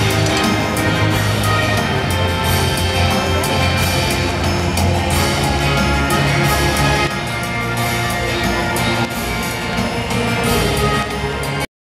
Bye.